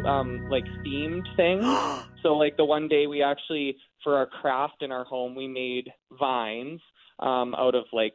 do um, like themed things. so like the one day we actually for our craft in our home we made vines um, out of like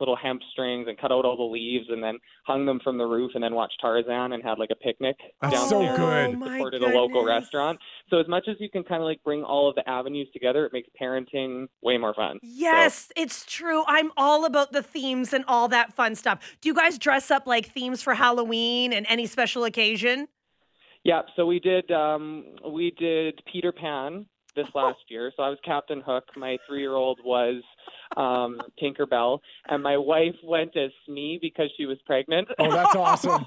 little hemp strings and cut out all the leaves and then hung them from the roof and then watched Tarzan and had like a picnic That's downstairs. so good. and Oh my a local restaurant. So as much as you can kind of like bring all of the avenues together, it makes parenting way more fun. Yes, it's true. I'm all about the themes and all that fun stuff. Do you guys dress up like themes for Halloween and any special occasion? Yeah, so we did um we did Peter Pan this last year. So I was Captain Hook, my 3-year-old was um Tinkerbell, and my wife went as Smee because she was pregnant. Oh, that's awesome.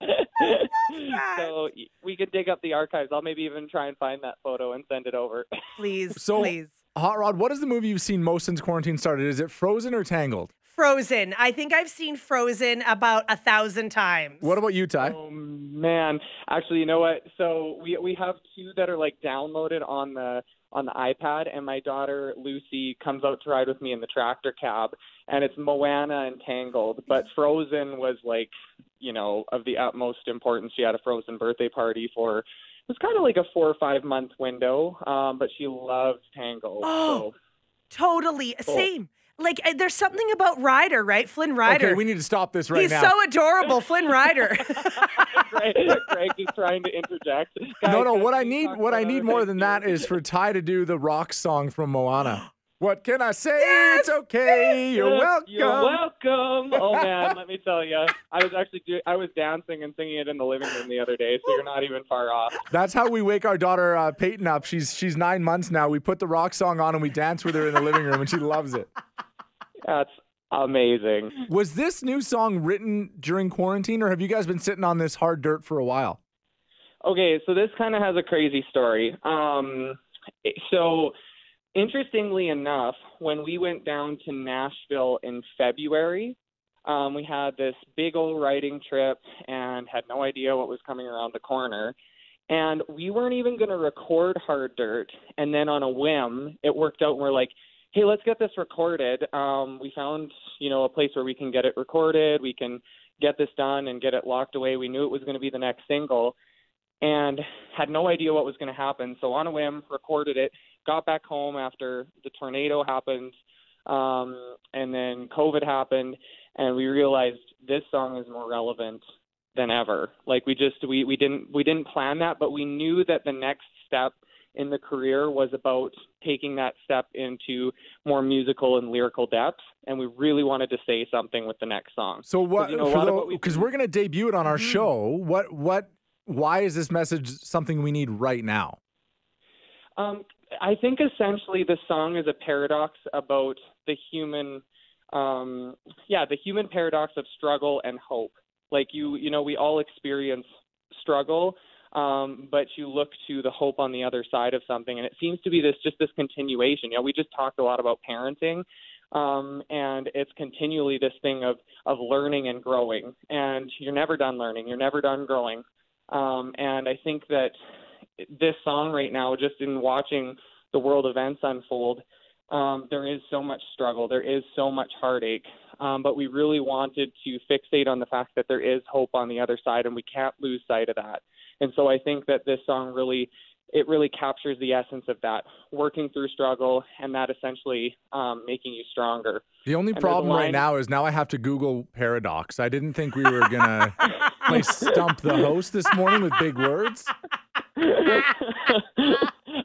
so we could dig up the archives. I'll maybe even try and find that photo and send it over. Please, So, please. Hot Rod, what is the movie you've seen most since quarantine started? Is it Frozen or Tangled? Frozen. I think I've seen Frozen about a thousand times. What about you, Ty? Oh man, actually, you know what? So we we have two that are like downloaded on the on the iPad, and my daughter Lucy comes out to ride with me in the tractor cab, and it's Moana and Tangled. But Frozen was like, you know, of the utmost importance. She had a Frozen birthday party for. It was kind of like a four or five month window, um, but she loves Tangled. Oh, so. Totally. Oh. Same. Like, uh, there's something about Rider, right? Flynn Rider. Okay, we need to stop this right now. He's so adorable, Flynn Rider. Gregg, Gregg is trying to interject. no, Guys, no. guys, What I need, what I need more than here? that is for Ty to do the rock song from Moana. What can I say? It's okay. You're welcome. You're welcome. Oh man, let me tell you, I was actually do- I was dancing and singing it in the living room the other day, so you're not even far off. That's how we wake our daughter uh, Peyton up. She's she's nine months now. We put the rock song on and we dance with her in the living room, and she loves it. That's amazing. Was this new song written during quarantine, or have you guys been sitting on this hard dirt for a while? Okay, so this kind of has a crazy story. Um, so, interestingly enough, when we went down to Nashville in February, um, we had this big old writing trip and had no idea what was coming around the corner. And we weren't even going to record Hard Dirt. And then on a whim, it worked out, and we're like, hey, let's get this recorded. Um, we found, you know, a place where we can get it recorded. We can get this done and get it locked away. We knew it was going to be the next single and had no idea what was going to happen. So on a whim, recorded it, got back home after the tornado happened, um, and then COVID happened, and we realized this song is more relevant than ever. Like we just we we didn't we didn't plan that, but we knew that the next step in the career was about taking that step into more musical and lyrical depth, and we really wanted to say something with the next song. So what? you know, a lot of what we Because we're going to debut it on our show. What? What? Why is this message something we need right now? Um, I think essentially the song is a paradox about the human, um, yeah, the human paradox of struggle and hope. Like you, you know, we all experience struggle, um, but you look to the hope on the other side of something, and it seems to be this just this continuation. You know, we just talked a lot about parenting, um, and it's continually this thing of of learning and growing, and you're never done learning, you're never done growing, um, and I think that this song right now, just in watching the world events unfold, um, there is so much struggle, there is so much heartache, um, but we really wanted to fixate on the fact that there is hope on the other side, and we can't lose sight of that. And so I think that this song really, it really captures the essence of that, working through struggle, and that essentially um, making you stronger. The only And problem right now is now I have to Google paradox. I didn't think we were gonna play stump the host this morning with big words.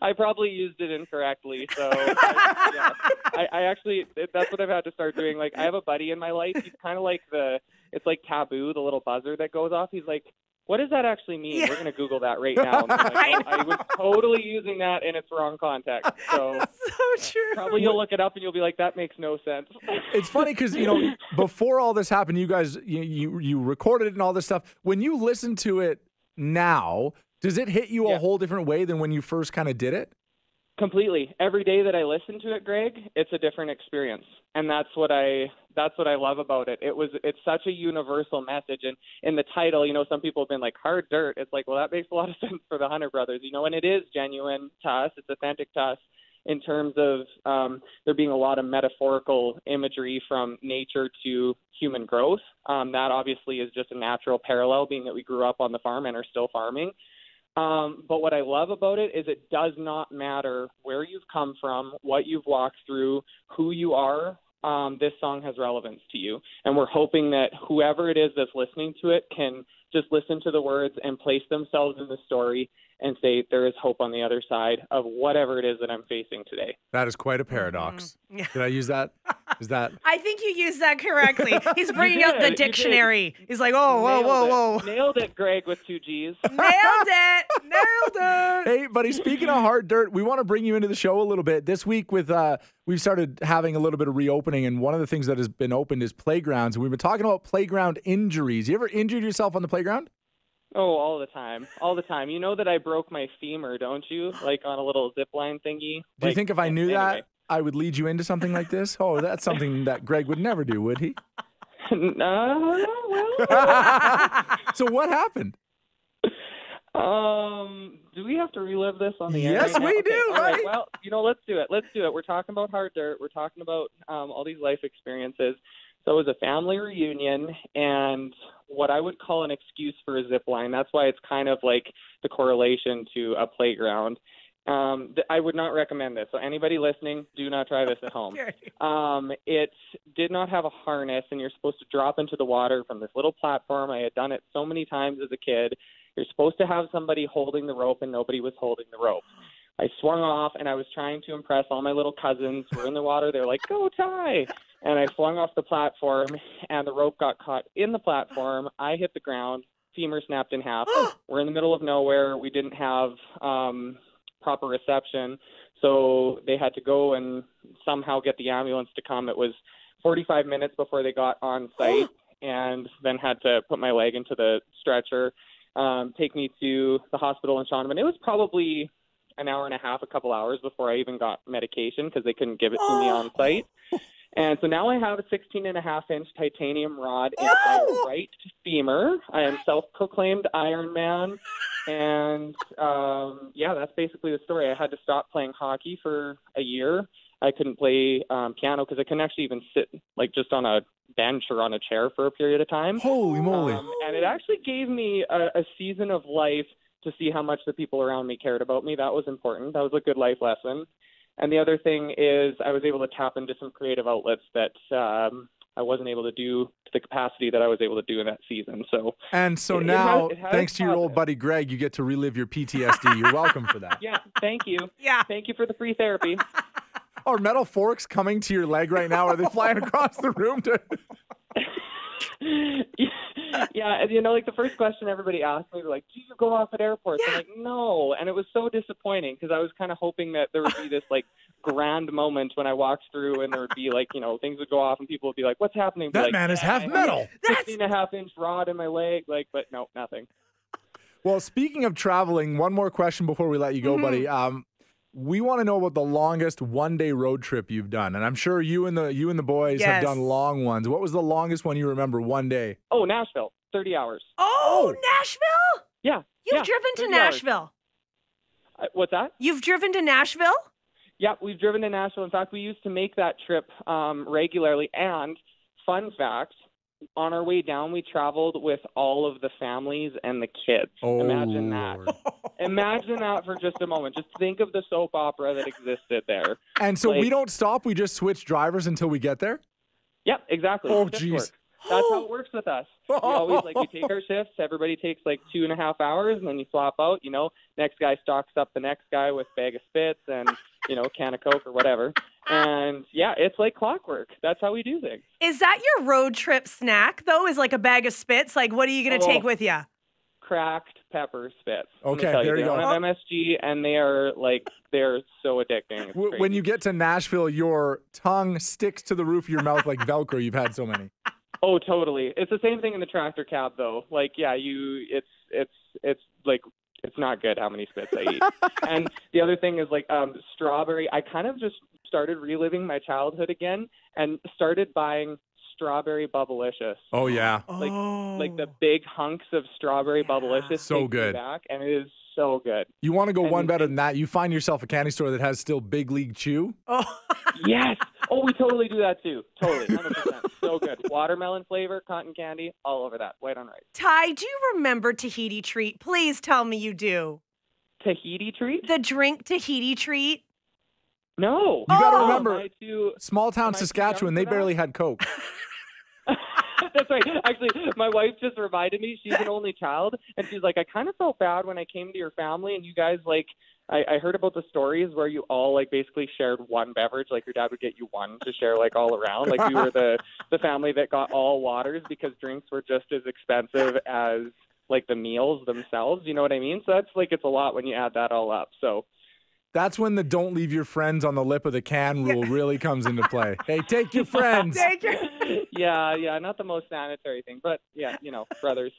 I probably used it incorrectly, so I, yeah. I, I actually that's what I've had to start doing. Like I have a buddy in my life. He's kind of like the it's like taboo, the little buzzer that goes off. He's like, "What does that actually mean?" We're gonna Google that right now. Like, "Oh, I was totally using that in its wrong context. So so true. probably you'll look it up and you'll be like, "That makes no sense." It's funny because you know before all this happened, you guys you, you you recorded it and all this stuff. When you listen to it now, does it hit you a whole different way than when you first kind of did it? Completely. Every day that i listen to it Gregg it's a different experience. And that's what i that's what i love about it. It was it's such a universal message. And in the title you know some people have been like hard dirt. It's like well that makes a lot of sense for the hunter brothers you know and it is genuine to us. It's authentic to us in terms of um, there being a lot of metaphorical imagery from nature to human growth. Um, that obviously is just a natural parallel being that we grew up on the farm and are still farming Um, but what I love about it is it does not matter where you've come from, what you've walked through, who you are. Um, this song has relevance to you, and we're hoping that whoever it is that's listening to it can just listen to the words and place themselves in the story and say there is hope on the other side of whatever it is that I'm facing today. That is quite a paradox. Yeah. Did I use that? Is that? I think you used that correctly. He's bringing out did, the dictionary. He's like, oh, whoa, Nailed whoa, it. whoa. Nailed it, Gregg, with two G's. Nailed it. Nailed it. Hey, buddy, speaking of hard dirt, we want to bring you into the show a little bit. This week with uh we've started having a little bit of reopening and one of the things that has been opened is playgrounds. And we've been talking about playground injuries. You ever injured yourself on the playground? Oh, all the time, all the time. You know that I broke my femur, don't you? Like on a little zip line thingy. Do you think if I knew anyway. that I would lead you into something like this? Oh, that's something that Gregg would never do, would he? uh, well, so what happened? um, do we have to relive this on the air? Yes, right we Okay, do, right, buddy. Well, you know, let's do it. Let's do it. We're talking about hard dirt. We're talking about um, all these life experiences. So it was a family reunion, and what I would call an excuse for a zip line. That's why it's kind of like the correlation to a playground. Um, th- I would not recommend this. So anybody listening, do not try this at home. Um, it did not have a harness, and you're supposed to drop into the water from this little platform. I had done it so many times as a kid. You're supposed to have somebody holding the rope, and nobody was holding the rope. I swung off, and I was trying to impress all my little cousins who were in the water. They're like, "Go, Ty!" And I flung off the platform, and the rope got caught in the platform. I hit the ground. Femur snapped in half. We're in the middle of nowhere. We didn't have um, proper reception, so they had to go and somehow get the ambulance to come. It was 45 minutes before they got on site, and then had to put my leg into the stretcher, um, take me to the hospital in Shaunavon. It was probably an hour and a half, a couple hours before I even got medication because they couldn't give it to me on site. And so now I have a 16 and a half inch titanium rod in my right femur. I am self-proclaimed Iron Man, and um, yeah, that's basically the story. I had to stop playing hockey for a year. I couldn't play um, piano because I couldn't actually even sit like just on a bench or on a chair for a period of time. Holy moly. Um, and it actually gave me a, a season of life to see how much the people around me cared about me. That was important. That was a good life lesson. And the other thing is, I was able to tap into some creative outlets that um, I wasn't able to do to the capacity that I was able to do in that season. So, And so It- it now, has- it has thanks to your old buddy Gregg, you get to relive your PTSD. You're welcome for that. yeah, thank you. Yeah. Thank you for the free therapy. Are metal forks coming to your leg right now? Are they flying across the room to yeah, and you know, like the first question everybody asked me, they're like, "Do you go off at airports?" I'm like, "No," and it was so disappointing because I was kind of hoping that there would be this like grand moment when I walked through, and there would be like, you know, things would go off, and people would be like, "What's happening?" That like, man is half metal. a That's a half inch rod in my leg, like, but no, nothing. Well, speaking of traveling, one more question before we let you go, buddy. Um, we want to know about the longest one-day road trip you've done, and I'm sure you and the you and the boys have done long ones. What was the longest one you remember? One day. Oh, Nashville, 30 hours. Oh, Nashville? Yeah. You've yeah, driven to Nashville. Uh, what's that? You've driven to Nashville? Yeah, we've driven to Nashville. In fact, we used to make that trip um, regularly. And fun fact, on our way down, we traveled with all of the families and the kids. Oh, Imagine that. Lord. Imagine that for just a moment. Just think of the soap opera that existed there. And so we don't stop. We just switch drivers until we get there. Yep, exactly. Oh, jeez. Work. That's how it works with us. We always like we take our shifts. Everybody takes like two and a half hours, and then you swap out. You know, next guy stocks up the next guy with bag of Spitz and you know can of coke or whatever. And yeah, it's like clockwork. That's how we do things. Is that your road trip snack, though? Is like a bag of Spitz? Like, what are you going to Oh. take with you? Cracked pepper Spitz. Okay, tell there you, you they go. don't have MSG, and they are like they're so addicting. W- When you get to Nashville, your tongue sticks to the roof of your mouth like Velcro. You've had so many. Oh, totally. It's the same thing in the tractor cab, though. Like, yeah, you, it's, it's, it's like, it's not good how many Spitz I eat. and the other thing is like, um, strawberry. I kind of just started reliving my childhood again and started buying strawberry bubblicious. Oh yeah. Like- oh. Like the big hunks of strawberry Yeah. bubblicious. So good. Back, and it is so good. You want to go And one better than that? You find yourself a candy store that has still Big League Chew. Oh. yes. Oh, we totally do that too. Totally. 100%. so good. Watermelon flavor, cotton candy, all over that. White on rice. Ty, do you remember Tahiti Treat? Please tell me you do. Tahiti treat? The drink Tahiti treat. No. You gotta Oh. remember- My two- Small town Am I too Saskatchewan, they barely had Coke. That's right. Actually, my wife just reminded me she's an only child, and she's like, I kind of felt bad when I came to your family, and you guys like. I, I heard about the stories where you all like basically shared one beverage. Like your dad would get you one to share like all around. Like we were the the family that got all waters because drinks were just as expensive as like the meals themselves. You know what I mean? So that's like it's a lot when you add that all up. So That's when the don't leave your friends on the lip of the can rule really comes into play. Hey, take your friends. Take your- yeah, yeah, not the most sanitary thing, but yeah, you know, brothers.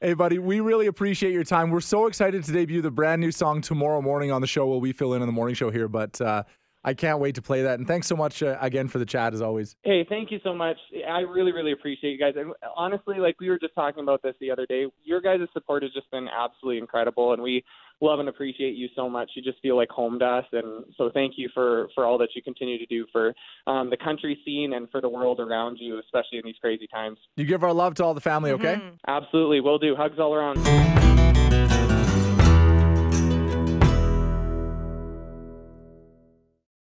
Hey, buddy, we really appreciate your time. We're so excited to debut the brand new song tomorrow morning on the show. Will we fill in on the morning show here? But uh, I can't wait to play that. And thanks so much uh, again for the chat, as always. Hey, thank you so much. I really, really appreciate you guys. And honestly, like we were just talking about this the other day, your guys' support has just been absolutely incredible, and we love and appreciate you so much. You just feel like home to us, and so thank you for for all that you continue to do for um, the country scene and for the world around you, especially in these crazy times. You give our love to all the family, okay? Mhm. Absolutely, will do. Hugs all around.